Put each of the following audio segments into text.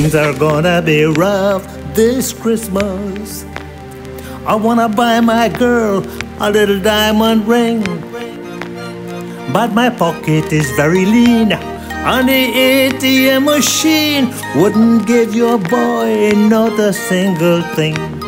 Things are gonna be rough this Christmas. I wanna buy my girl a little diamond ring. But my pocket is very lean. And the ATM machine wouldn't give your boy not a single thing.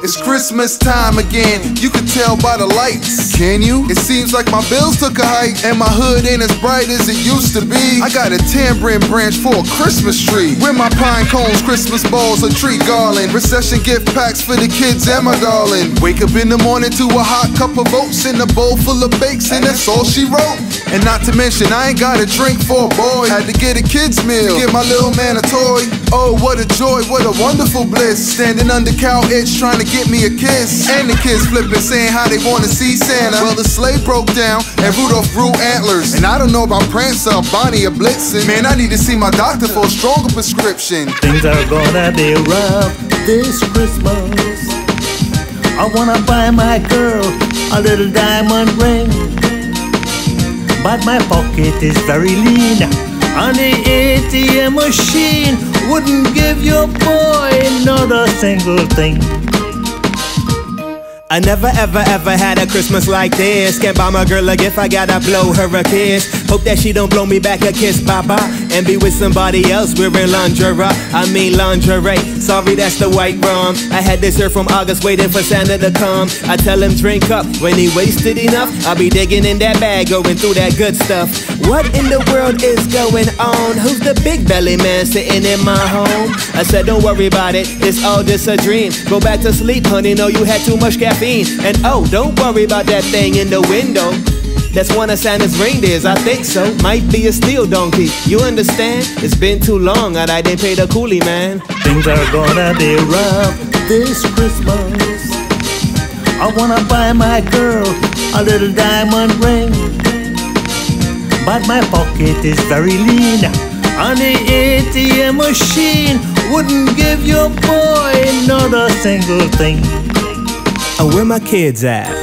It's Christmas time again, you can tell by the lights. Can you? It seems like my bills took a hike, and my hood ain't as bright as it used to be. I got a tambourine branch for a Christmas tree. With my pine cones, Christmas balls, a tree garland. Recession gift packs for the kids and my darling. Wake up in the morning to a hot cup of oats and a bowl full of bakes, and that's all she wrote. And not to mention, I ain't got a drink for a boy. Had to get a kid's meal, to give my little man a toy. Oh, what a joy, what a wonderful bliss. Standing under cow itch, trying to get me a kiss. And the kids flipping, saying how they wanna see Santa. Well, the sleigh broke down, and Rudolph grew antlers. And I don't know about Prancer, Bonnie, or Blitzen. Man, I need to see my doctor for a stronger prescription. Things are gonna be rough this Christmas. I wanna buy my girl a little diamond ring. But my pocket is very lean. And the ATM machine wouldn't give your boy not a single thing. I never ever ever had a Christmas like this. Can't buy my girl a gift, I gotta blow her a kiss. Hope that she don't blow me back a kiss, baba. And be with somebody else wearing lingerie. I mean lingerie. Sorry, that's the white rum. I had this here from August, waiting for Santa to come. I tell him drink up. When he wasted enough, I'll be digging in that bag, going through that good stuff. What in the world is going on? Who's the big belly man sitting in my home? I said, don't worry about it, it's all just a dream. Go back to sleep, honey, know you had too much caffeine. And oh, don't worry about that thing in the window. That's one of Santa's reindeers, I think so. Might be a steel donkey. You understand? It's been too long, and I didn't pay the coolie, man. Things are gonna be rough this Christmas. I wanna buy my girl a little diamond ring. But my pocket is very lean. And the ATM machine wouldn't give your boy not a single thing. And where my kids at?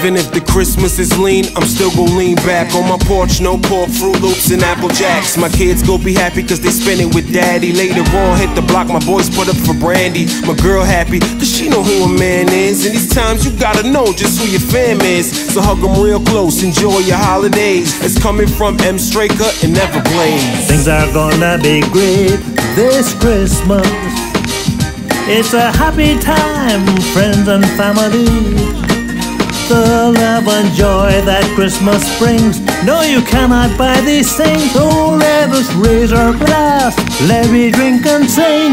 Even if the Christmas is lean, I'm still gon' lean back on my porch. No pork, Fruit Loops, and Apple Jacks. My kids go be happy cause they spend it with daddy. Later on, hit the block, my boys put up for brandy. My girl happy cause she know who a man is. And these times you gotta know just who your fam is. So hug them real close, enjoy your holidays. It's coming from Emile Straker and Never Evablaze. Things are gonna be great this Christmas. It's a happy time, friends and family. Love and joy that Christmas brings. No, you cannot buy these things. So let us raise our glass. Let me drink and sing.